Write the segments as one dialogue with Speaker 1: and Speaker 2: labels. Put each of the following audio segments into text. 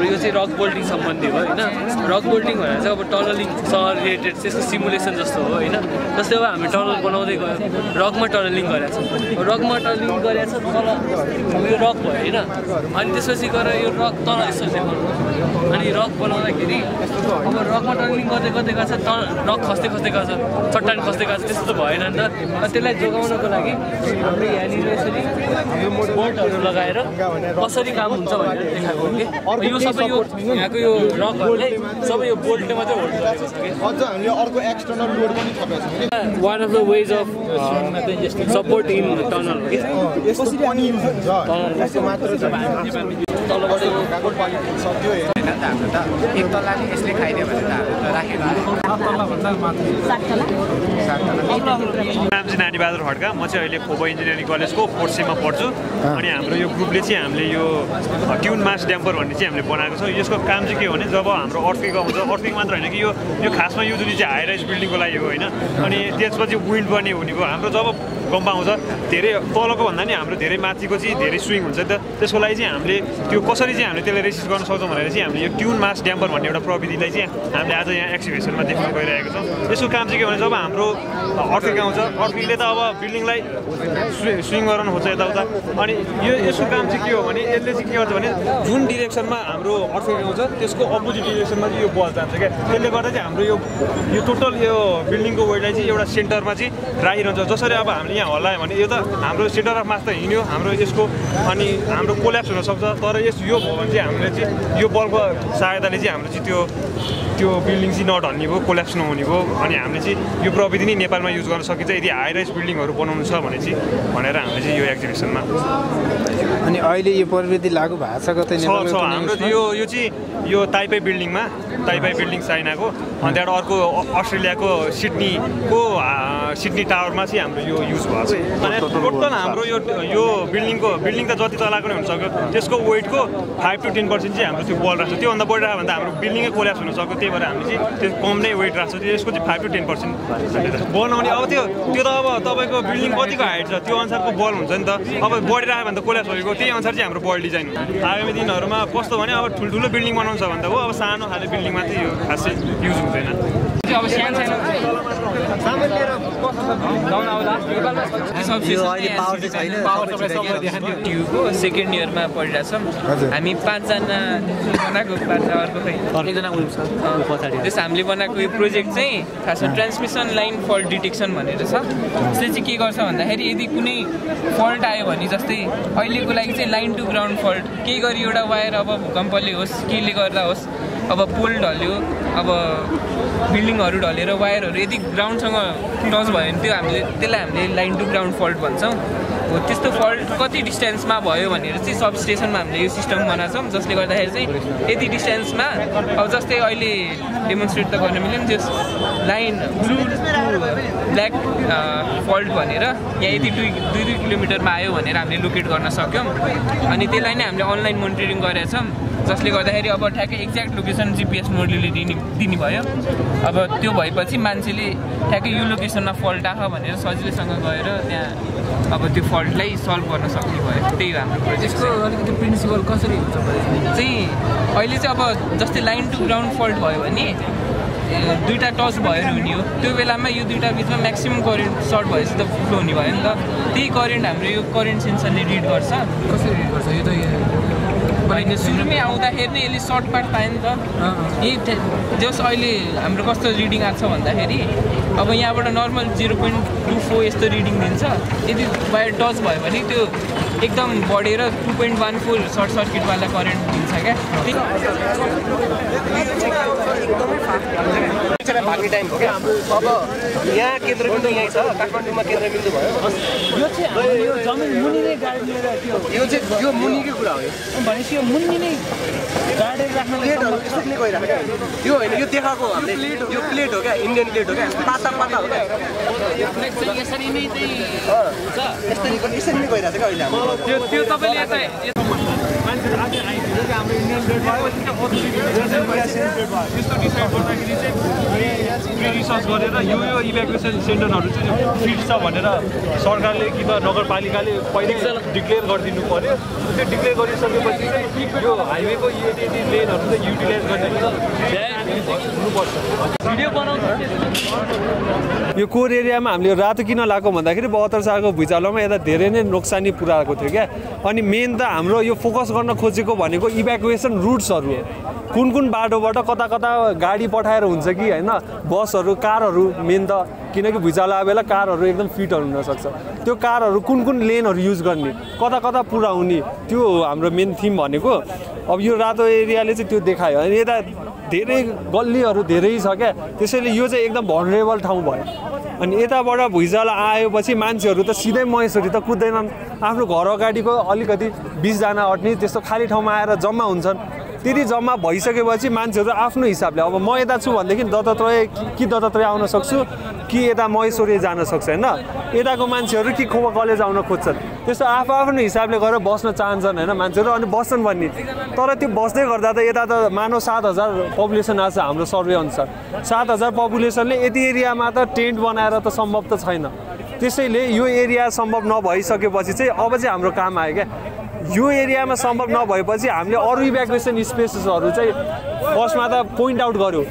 Speaker 1: हाम्रो यो चाहिँ रक बोल्टिङ सम्बन्धी हो होइन? रक बोल्टिङ भनेर चाहिँ अब टनलिङसँग रिलेटेड त्यसको सिमुलेसन जस्तो हो होइन? जस्तै अब हामी टनल बनाउँदै गयो रकमा टनलिङ गरेको छ। रकमा टनलिङ गरेको छ तल यो रक भयो होइन? अनि त्यसपछि गएर यो रक तल यसो देखाउनु। अनि रक बनाउँदाखेरि अब रकमा टनलिङ गर्दै गर्दै गएको छ तल रक खस्दै खस्दै गएको छ चट्टान खस्दै गएको छ त्यस्तो त भएन नि त। त्यसलाई जोगाउनको लागि हाम्रो यहाँनिर यसरी बोटहरू लगाएर कसरी काम हुन्छ भनेर देखाएको हो कि यो सबै यो यहाँको यो रकहरूले सबै यो बोल्टले मात्रै होल्ड गरेको छ
Speaker 2: अझ हामीले अर्को एक्सटर्नल लोड पनि थपेको छ।
Speaker 1: One of the ways of support in tunnel हो कि
Speaker 2: यस्तो पनि युज हुन्छ यस्तो मात्र
Speaker 1: तलबाट यो
Speaker 2: कागज पानी सक्यो
Speaker 3: त त एक तल्ला नि यसले खाइदियो भने त हाम्रो त राखेको
Speaker 4: नाम चाहिँ नानीबहादुर खड्का म चाहिँ अहिले खोबो इन्जिनियरिङ कलेजको फोर्थ सेममा पढ्छु। अनि हाम्रो यो ग्रुपले चाहिँ हामीले यो ट्युन मास ड्याम्पर भन्ने चाहिँ हामीले बनाएको छौँ। यसको काम चाहिँ के हो भने जब हाम्रो अर्थिङ आउँछ अर्थिङ मात्र होइन कि यो यो खासमा यो जुन चाहिँ हाई राइज बिल्डिङको लागि हो होइन। अनि त्यसपछि विन्ड पनि हुने भयो। हाम्रो जब भूकम्प आउँछ। धेरै तलको भन्दा नि हाम्रो धेरै माथिको चाहिँ धेरै स्विङ हुन्छ नि त। त्यसको लागि चाहिँ हामीले त्यो कसरी चाहिँ हामीले त्यसलाई रेसिस्ट गर्न सक्छौँ भनेर चाहिँ हामीले यो ट्युन मास ड्याम्पर भन्ने एउटा प्रविधिलाई चाहिँ हामीले आज यहाँ एक्सिबिसनमा देख्न गइरहेको छौँ। यसको काम चाहिँ के भने जब हाम्रो अर्थिङ आउँछ अर्थिङले त अब बिल्डिङलाई स्विङ गराउन खोज्छ यताउता। अनि यो यसको काम चाहिँ के हो भने यसले चाहिँ के गर्छ भने जुन डिरेक्सनमा हाम्रो अर्थिङ आउँछ त्यसको अपोजिट डिरेक्सनमा चाहिँ यो बल जान्छ क्या। त्यसले गर्दा चाहिँ हाम्रो यो यो टोटल यो बिल्डिङको वेटलाई चाहिँ एउटा सेन्टरमा चाहिँ राखिरहन्छ। जसरी अब हामीले यहाँ हल्लायो भने यो त हाम्रो सेन्टर अफ मास त हिँड्यो हाम्रो यसको अनि हाम्रो कोल्याप्स हुनसक्छ तर यस यो भयो भने चाहिँ हामीले चाहिँ यो बलको सहायताले चाहिँ हाम्रो चाहिँ त्यो त्यो बिल्डिङ चाहिँ नढल्ने भयो कोल्याप्स नहुने भयो अनि हामीले चाहिँ यो प्रविधि नै नेपालमा युज गर्न सकिन्छ। यदि हाई राइज बिल्डिङहरू बनाउनु छ भने चाहिँ भनेर हामीले चाहिँ यो एक्जिबिसनमा
Speaker 5: अनि अहिले यो प्रविधि लागु भएको छ कतै
Speaker 4: हाम्रो? यो यो चाहिँ यो ताइपाई बिल्डिङमा ताइपाई बिल्डिङ चाइनाको अनि त्यहाँबाट अर्को अस्ट्रेलियाको सिडनीको सिडनी टावरमा चाहिँ हाम्रो यो युज भएको छ। अनि टोटल हाम्रो यो यो बिल्डिङको बिल्डिङ त जति तलाको नै हुनसक्यो। त्यसको वेटको फाइभ टु टेन पर्सेन्ट चाहिँ हाम्रो त्यो बल राख्छ त्योभन्दा बढी राख्यो भने त हाम्रो बिल्डिङै कोल्याप्स हुनसक्यो। त्यही भएर हामीले चाहिँ त्यो कम नै वेट राख्छ। त्यो यसको चाहिँ फाइभ टु टेन पर्सेन्ट बनाउने अब त्यो त्यो त अब तपाईँको बिल्डिङ कतिको हाइट छ? त्यो अनुसारको बल हुन्छ नि त। अब बढी राख्यो भने त कोल्याप्स भएको त्यही अनुसार चाहिँ हाम्रो बल डिजाइन हुन्छ आगामी दिनहरूमा कस्तो भने अब ठुल्ठुलो बिल्डिङ बनाउनु छ भने त हो। अब सानो खाले बिल्डिङ मात्रै यो खासै युज हुँदैन।
Speaker 1: अब सानो सानो। ट्युको सेकेन्ड इयरमा पढिरहेछौँ हामी पाँचजना बनाएको पाँचजना अर्को त्यस हामीले बनाएको यो प्रोजेक्ट चाहिँ खासमा ट्रान्समिसन लाइन फल्ट डिटेक्सन भनेर छ। यसले चाहिँ के गर्छ भन्दाखेरि यदि कुनै फल्ट आयो भने जस्तै अहिलेको लागि चाहिँ लाइन टु ग्राउन्ड फल्ट केही गरी एउटा वायर अब भूकम्पले होस् केले गर्दा होस् अब पोल ढल्यो अब बिल्डिङहरू ढलेर वायरहरू यदि ग्राउन्डसँग टच भयो भने त्यो हामीले त्यसलाई हामीले लाइन टु ग्राउन्ड फल्ट भन्छौँ। हो त्यस्तो फल्ट कति डिस्टेन्समा भयो भनेर चाहिँ सब स्टेसनमा हामीले यो सिस्टम बनाएको जसले गर्दाखेरि चाहिँ यति डिस्टेन्समा अब जस्तै अहिले डेमोन्स्ट्रेट त गर्न मिल्यो नि त्यो लाइन ब्लु ब्ल्याक फल्ट भनेर यहाँ यति दुई दुई दुई किलोमिटरमा आयो भनेर हामीले लोकेट गर्न सक्यौँ। अनि त्यसलाई नै हामीले अनलाइन मोनिटरिङ गरेका छौँ। जसले गर्दाखेरि अब ठ्याक्कै एक्ज्याक्ट लोकेसन जिपिएस मोडले दिने दिने भयो अब त्यो भएपछि मान्छेले ठ्याक्कै यो लोकेसनमा फल्ट आएको भनेर सजिलैसँग गएर त्यहाँ अब त्यो फल्टलाई सल्भ गर्न सक्ने भयो त्यही हो हाम्रो प्रोजेक्टको अलिकति प्रिन्सिपल कसरी हुन्छ चाहिँ अहिले चाहिँ अब जस्तै लाइन टु ग्राउन्ड फल्ट भयो भने दुईवटा टच भएर हुने हो। त्यो बेलामा यो दुईवटा बिचमा म्याक्सिमम् करेन्ट सर्ट भएपछि त फ्लो हुने भयो नि त। त्यही करेन्ट हाम्रो यो करेन्ट सेन्सरले रिड गर्छ। कसरी रिड गर्छ? यो त होइन सुरुमै आउँदाखेरि नै यसले सर्ट पार्ट पायो नि त। यही जस अहिले हाम्रो कस्तो रिडिङ आएको छ भन्दाखेरि अब यहाँबाट normal zero point two four यस्तो रिडिङ दिन्छ। यदि बाहिर टच भयो भने त्यो एकदम बढेर two point one four short सर्किटवाला current दिन्छ क्या।
Speaker 6: भाग्ने टाइम हो क्या? अब यहाँ केन्द्रबिन्दु यहीँ छ काठमाडौँमा केन्द्रबिन्दु भयो।
Speaker 7: यो चाहिँ हाम्रो यो जमिन मुनि नै गाडिएर त्यो
Speaker 6: यो चाहिँ यो मुनिकै कुरा हो यो।
Speaker 7: भनेपछि यो मुनि नै गाडेर
Speaker 6: प्लेटहरू यसरी गइरहेको क्या? यो होइन यो देखाएको हामीले। यो प्लेट हो क्या इन्डियन प्लेट हो क्या? पाता पाता हो क्या?
Speaker 1: यसरी नै
Speaker 6: गइरहेको छ क्या अहिले
Speaker 1: त्यो त्यो तपाईँले यता
Speaker 8: हाम्रो इन्डियन रेड भयो त्यो अथोरिटी यस्तो डिसाइड गर्दाखेरि चाहिँ रिसर्च गरेर यो यो इभ्याकुएसन सेन्टरहरू चाहिँ फिट छ भनेर सरकारले कि त नगरपालिकाले पहिल्यै डिक्लेयर गरिदिनु पर्यो। त्यो डिक्लेयर गरिसकेपछि चाहिँ यो हाइवेको यति लेनहरू चाहिँ युटिलाइज
Speaker 1: बनाउँछ
Speaker 8: यो कोर एरियामा हामीले रातो किन लगाएको भन्दाखेरि बहत्तर सालको भुइँचालोमा यता धेरै नै नोक्सानी पुऱ्याएको थियो क्या। अनि मेन त हाम्रो यो फोकस गर्न खोजेको भनेको इभ्याकुएसन रुट्सहरू हो। कुन कुन बाटोबाट कता कता गाडी पठाएर हुन्छ कि होइन? बसहरू कारहरू मेन त। किनकि भुइँचालो आए बेला कारहरू एकदम फिटहरू हुनसक्छ। त्यो कारहरू कुन कुन लेनहरू युज गर्ने कता कता पुऱ्याउने त्यो हाम्रो मेन थिम भनेको। अब यो रातो एरियाले चाहिँ त्यो देखायो। अनि यता धेरै गल्लीहरू धेरै छ क्या। त्यसैले यो चाहिँ एकदम भनरेबल ठाउँ भयो। अनि यताबाट भुइँचालो आएपछि मान्छेहरू त सिधै महेश्वरी त कुद्दैनन्। आफ्नो घर अगाडिको अलिकति बिसजना अट्ने त्यस्तो खाली ठाउँमा आएर जम्मा हुन्छन्। त्यति जम्मा भइसकेपछि मान्छेहरू आफ्नो हिसाबले अब म यता छु भनेदेखि दत्तात्रेय कि दत्तात्रेय आउन सक्छु कि यता महेश्वरी जान सक्छ होइन? यताको मान्छेहरू कि खोपा कलेज आउन खोज्छन्। त्यस्तो आफू आफ्नो हिसाबले गएर बस्न चाहन्छन् होइन? मान्छेहरू अनि बस्छन् भन्ने। तर त्यो बस्दै गर्दा त यता त मानव सात हजार पपुलेसन आएको छ हाम्रो सर्वे अनुसार। सात हजार पपुलेसनले यति एरियामा त टेन्ट बनाएर त सम्भव त छैन। त्यसैले यो एरिया सम्भव नभइसकेपछि चाहिँ अब चाहिँ हाम्रो काम आयो क्या। यो एरियामा सम्भव नभएपछि हामीले अरू इभ्याकुएसन स्पेसेसहरू चाहिँ फर्स्टमा त पोइन्ट आउट गऱ्यो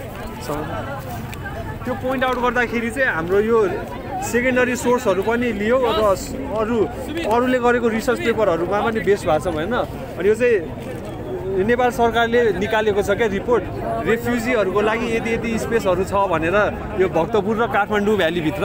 Speaker 8: त्यो पोइन्ट आउट गर्दाखेरि चाहिँ हाम्रो यो सेकेन्डरी सोर्सहरू पनि लियो र अरू अरूले गरेको रिसर्च पेपरहरूमा पनि बेस भएको छ होइन अनि यो चाहिँ नेपाल सरकारले निकालेको छ क्या रिपोर्ट रेफ्युजीहरूको लागि यति यति स्पेसहरू छ भनेर यो भक्तपुर र काठमाडौँ भ्यालीभित्र।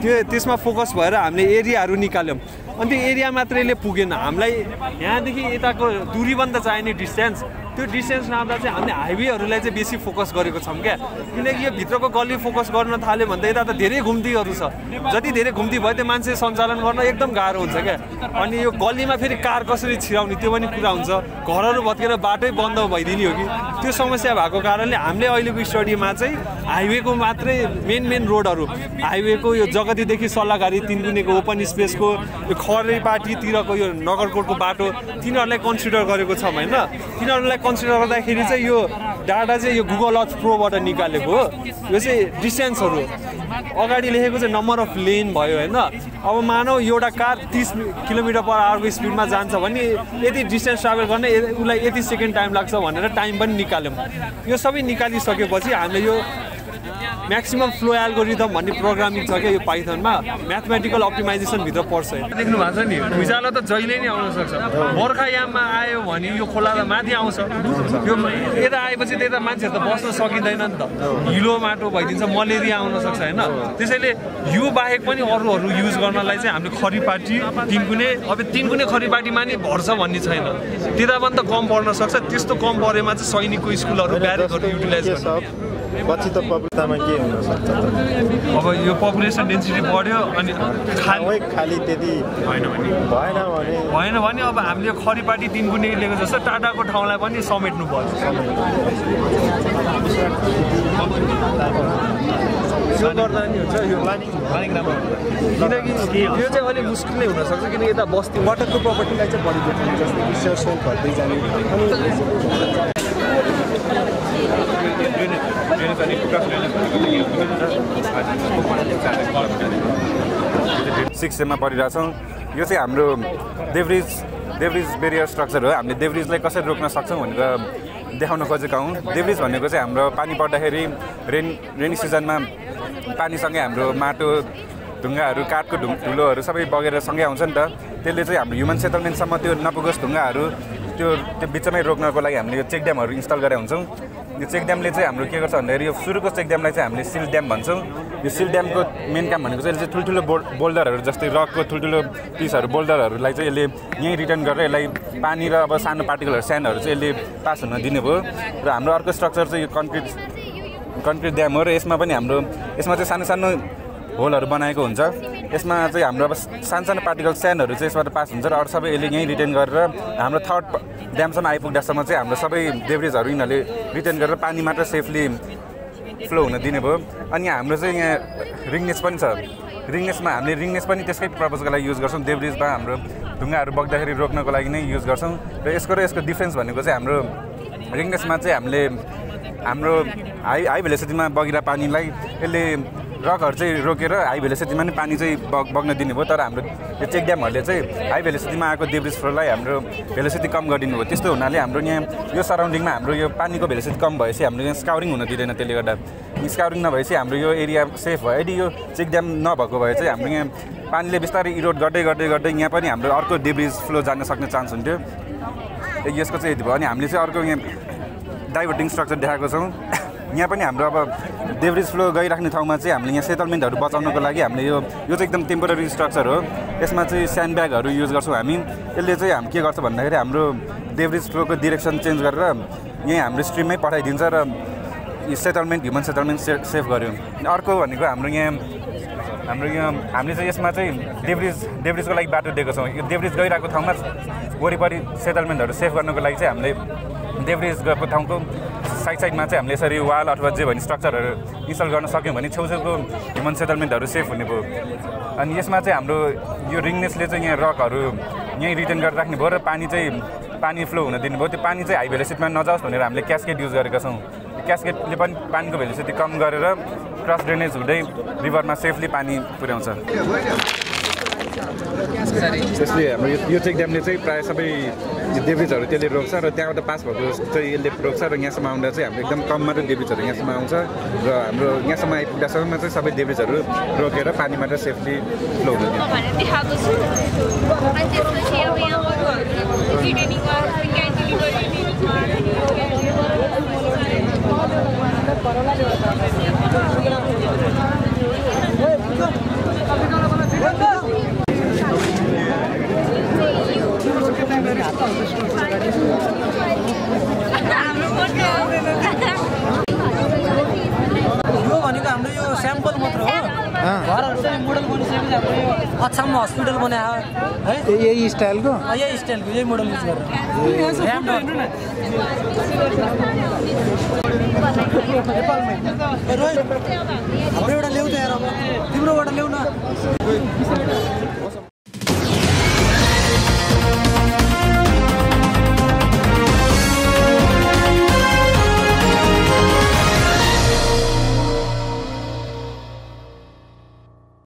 Speaker 8: त्यो त्यसमा फोकस भएर हामीले एरियाहरू निकाल्यौँ। अनि त्यो एरिया मात्रैले पुगेन हामीलाई। यहाँदेखि यताको दुरी पनि त चाहिने डिस्टेन्स त्यो डिस्टेन्स नआउँदा चाहिँ हामीले हाइवेहरूलाई चाहिँ बेसी फोकस गरेको छौँ क्या। किनकि यो भित्रको गल्ली फोकस गर्न थाल्यो भने त यता त धेरै घुम्तीहरू छ। जति धेरै घुम्ती भयो त्यो मान्छे सञ्चालन गर्न एकदम गाह्रो हुन्छ क्या। अनि यो गल्लीमा फेरि कार कसरी छिराउने त्यो पनि कुरा हुन्छ। घरहरू भत्केर बाटै बन्द भइदिने हो कि। त्यो समस्या भएको कारणले हामीले अहिलेको स्टडीमा चाहिँ हाइवेको मात्रै मेन मेन रोडहरू हाइवेको यो जगतीदेखि सल्लाहकारी तिनगुनेको ओपन स्पेसको यो खरेपाटीतिरको यो नगरकोटको बाटो तिनीहरूलाई कन्सिडर गरेको छौँ होइन। तिनीहरूलाई कन्सिडर गर्दाखेरि चाहिँ यो डाटा चाहिँ यो गुगल अर्थ प्रोबाट निकालेको हो। यो चाहिँ डिस्टेन्सहरू अगाडि लेखेको चाहिँ नम्बर अफ लेन भयो होइन? अब मानौ एउटा कार तिस किलोमिटर पर आवरको स्पिडमा जान्छ भने यति डिस्टेन्स ट्राभल गर्ने उसलाई यति सेकेन्ड टाइम लाग्छ भनेर टाइम पनि निकाल्यौँ। यो सबै निकालिसकेपछि हामीले यो म्याक्सिमम् फ्लो एल्गोरिदम भन्ने प्रोग्रामिङ छ क्या यो पाइथनमा म्याथमेटिकल अप्टिमाइजेसनभित्र पर्छ देख्नु भएको छ नि भुइँचालो त जहिले नै आउन सक्छ। बर्खायाममा आयो भने यो खोला त माथि आउँछ। यो यता आएपछि त यता मान्छेहरू त बस्न सकिँदैन नि त। हिलो माटो भइदिन्छ मलेरिया आउन सक्छ होइन? त्यसैले यो बाहेक पनि अरूहरू युज गर्नलाई चाहिँ हामीले खरिपाटी तिनकुने अब तिनकुने खरिपाटीमा नि भर्छ भन्ने छैन। त्यता पनि त कम पर्न सक्छ त्यस्तो कम परेमा चाहिँ सैनिकको स्कुलहरू ब्यारेकहरू युटिलाइज गर्छ।
Speaker 9: पछि त पपुलतामा के हुनसक्छ
Speaker 8: अब यो पपुलेसन डेन्सिटी बढ्यो अनि
Speaker 9: खाली खालि त्यति
Speaker 8: होइन भने
Speaker 9: भएन भने
Speaker 8: भएन भने अब हामीले खरिपाटी तिन गुणे लिएको जस्तो टाटाको ठाउँलाई पनि समेट्नु पर्छ। यो गर्दा नि हुन्छ यो प्लानिङ प्लानिङ राम्रो किनकि यो चाहिँ अलिक मुस्किल नै हुनसक्छ किनकि यता बस्ती
Speaker 9: वाटरको प्रपर्टीलाई चाहिँ बढी जस्तै कि सेयर सेल घट्दै जाने। अनि
Speaker 10: सिक्स सेममा पढिरहेछौँ। यो चाहिँ हाम्रो देब्रिज देब्रिज बेरियर स्ट्रक्चर हो। हामीले देब्रिजलाई कसरी रोक्न सक्छौँ भनेर देखाउन खोजेका हौँ। देब्रिज भनेको चाहिँ हाम्रो पानी पर्दाखेरि रेन रेनी सिजनमा पानीसँगै हाम्रो माटो ढुङ्गाहरू काठको ढुङ धुलोहरू सबै बगेर सँगै आउँछ नि त। त्यसले चाहिँ हाम्रो ह्युमन सेटलमेन्टसम्म त्यो नपुगोस् ढुङ्गाहरू त्यो त्यो बिचमै रोक्नको लागि हामीले यो चेक ड्यामहरू इन्स्टल गरेका हुन्छौँ। यो चेक ड्यामले चाहिँ हाम्रो के गर्छ भन्दाखेरि यो सुरुको चेक ड्यामलाई चाहिँ हामीले सिल ड्याम भन्छौँ। यो सिल ड्यामको मेन काम भनेको चाहिँ यसले चाहिँ ठुल्ठुलो बोल बोल्डरहरू जस्तै रकको ठुल्ठुलो पिसहरू बोल्डरहरूलाई चाहिँ यसले यहीँ रिटर्न गरेर यसलाई पानी र अब सानो पार्टिकलहरू स्यान्डहरू चाहिँ यसले पास हुन दिने भयो र हाम्रो अर्को स्ट्रक्चर चाहिँ यो कन्क्रिट कन्क्रिट ड्याम हो र यसमा पनि हाम्रो यसमा चाहिँ सानो सानो होलहरू बनाएको हुन्छ। यसमा चाहिँ हाम्रो अब सानो सानो पार्टिकल स्यान्डहरू चाहिँ यसबाट पास हुन्छ र अरू सबै यसले यहीँ रिटर्न गरेर हाम्रो थर्ड ड्यामसम्म आइपुग्दासम्म चाहिँ हाम्रो सबै डेब्रिजहरू यिनीहरूले रिटर्न गरेर पानी मात्र सेफली फ्लो हुन दिने भयो। अनि हाम्रो चाहिँ यहाँ रिङनेस पनि छ। रिङनेसमा हामीले रिङनेस पनि त्यसकै पर्पजको लागि युज गर्छौँ। देब्रिजमा हाम्रो ढुङ्गाहरू बग्दाखेरि रोक्नको लागि नै युज गर्छौँ। र यसको र यसको डिफ्रेन्स भनेको चाहिँ हाम्रो रिङनेसमा चाहिँ हामीले हाम्रो हाई हाई भेलोसिटीमा बगिरहेको पानीलाई यसले रकहरू चाहिँ रोकेर हाई भेलोसिटीमा नै पानी चाहिँ बग बग्न दिने भयो तर हाम्रो यो चेक ड्यामहरूले चाहिँ हाई भेलोसिटीमा आएको देब्रिज फ्लोलाई हाम्रो भेलोसिटी कम गरिदिनु भयो। त्यस्तो हुनाले हाम्रो यहाँ यो सराउन्डिङमा हाम्रो यो पानीको भेलोसिटी कम भएपछि हाम्रो यहाँ स्काउरिङ हुन दिँदैन त्यसले गर्दा। स्काउरिङ नभएपछि हाम्रो यो एरिया सेफ भयो। यदि यो चेक ड्याम नभएको भए चाहिँ हाम्रो यहाँ पानीले बिस्तारै इरोड गर्दै गर्दै गर्दै यहाँ पनि हाम्रो अर्को डेब्रिज फ्लो जान सक्ने चान्स हुन्थ्यो। यसको चाहिँ यति भयो। अनि हामीले चाहिँ अर्को यहाँ डाइभर्टिङ स्ट्रक्चर देखाएको छौँ। यहाँ पनि हाम्रो अब डेब्रिज फ्लो गइराख्ने ठाउँमा चाहिँ हामीले यहाँ सेटलमेन्टहरू बचाउनको लागि हामीले यो यो चाहिँ एकदम टेम्पोररी स्ट्रक्चर हो। यसमा चाहिँ स्यान्ड ब्यागहरू युज गर्छौँ हामी। यसले चाहिँ हामी के गर्छ भन्दाखेरि हाम्रो डेब्रिज फ्लोको डिरेक्सन चेन्ज गरेर यहीँ हाम्रो स्ट्रिममै पठाइदिन्छ र सेटलमेन्ट ह्युमन सेटलमेन्ट से सेभ गऱ्यौँ अर्को भनेको हाम्रो यहाँ हाम्रो यहाँ हामीले चाहिँ यसमा चाहिँ डेब्रिज डेब्रिजको लागि बाटो दिएको छौँ। यो डेब्रिज गइरहेको ठाउँमा वरिपरि सेटलमेन्टहरू सेभ गर्नको लागि चाहिँ हामीले डेब्रिज गएको ठाउँको साइड साइडमा चाहिँ हामीले यसरी वाल अथवा जे भने स्ट्रक्चरहरू इन्स्टल गर्न सक्यौँ भने छेउछेउको ह्युमन सेटलमेन्टहरू सेफ हुने भयो। अनि यसमा चाहिँ हाम्रो यो रिङनेसले चाहिँ यहाँ रकहरू यहीँ रिटर्न गरेर राख्ने भयो र पानी चाहिँ पानी फ्लो हुन दिनु भयो। त्यो पानी चाहिँ हाई भेलोसिटीमा नजाओस् भनेर हामीले क्यासकेट युज गरेका छौँ। क्यासकेटले पनि पानीको भेलोसिटी कम गरेर क्रस ड्रेनेज हुँदै रिभरमा सेफली पानी पुर्याउँछ। त्यसले हाम्रो यो यो चेक ड्यामले चाहिँ प्रायः सबै डेब्रिजहरू त्यसले रोक्छ र त्यहाँबाट पास भएको चाहिँ यसले रोक्छ र यहाँसम्म आउँदा चाहिँ हाम्रो एकदम कम मात्रै डेब्रिजहरू यहाँसम्म आउँछ र हाम्रो यहाँसम्म आइपुग्दासम्म चाहिँ सबै डेब्रिजहरू रोकेर पानीबाट सेफली फ्लो हुन दिन्छ
Speaker 11: भनेर देखाएको छु अनि त्यसपछि अब यहाँ अरूहरू जिडिनी गरेर क्यान्टिन हाम्रो फोटो
Speaker 12: यो भनेको हाम्रो यो स्याम्पल मात्र हो घरहरू चाहिँ मोडल बनिसकेपछि हाम्रो यो अछाममा हस्पिटल बनायो है
Speaker 5: यही स्टाइलको
Speaker 12: यही स्टाइलको यही मोडल युज गरेर हाम्रो एउटा ल्याउ त हेर अब तिम्रोबाट ल्याउ न